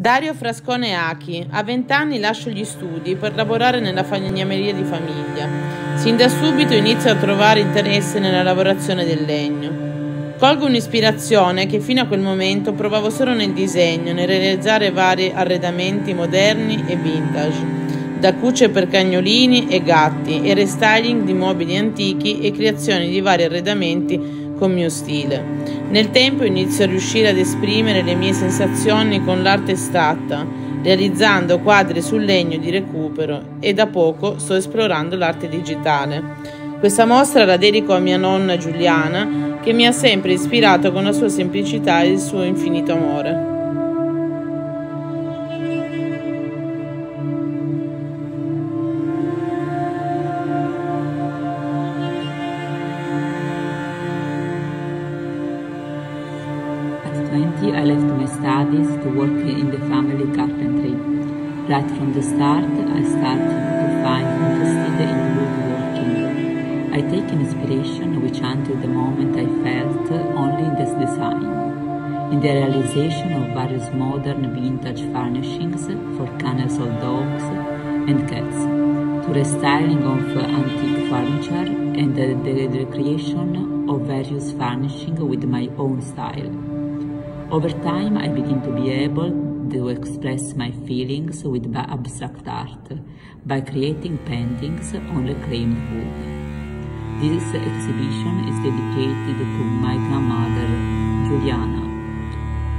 Dario Frascone Achi. A vent'anni lascio gli studi per lavorare nella falegnameria di famiglia. Sin da subito inizio a trovare interesse nella lavorazione del legno. Colgo un'ispirazione che fino a quel momento provavo solo nel disegno, nel realizzare vari arredamenti moderni e vintage, da cucce per cagnolini e gatti e restyling di mobili antichi e creazioni di vari arredamenti con mio stile. Nel tempo inizio a riuscire ad esprimere le mie sensazioni con l'arte estratta, realizzando quadri sul legno di recupero e da poco sto esplorando l'arte digitale. Questa mostra la dedico a mia nonna Giuliana, che mi ha sempre ispirato con la sua semplicità e il suo infinito amore. 20, I left my studies to work in the family carpentry. Right from the start, I started to find interested in woodworking. I take an inspiration which until the moment I felt only in this design, in the realization of various modern vintage furnishings for kennels of dogs and cats, to restyling of antique furniture and the, the, the creation of various furnishing with my own style. Over time, I begin to be able to express my feelings with abstract art by creating paintings on reclaimed wood. This exhibition is dedicated to my grandmother, Juliana,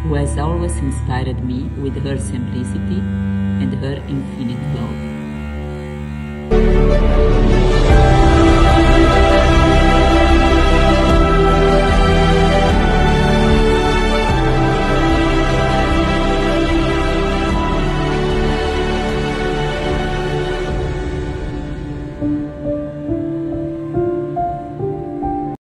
who has always inspired me with her simplicity and her infinite love.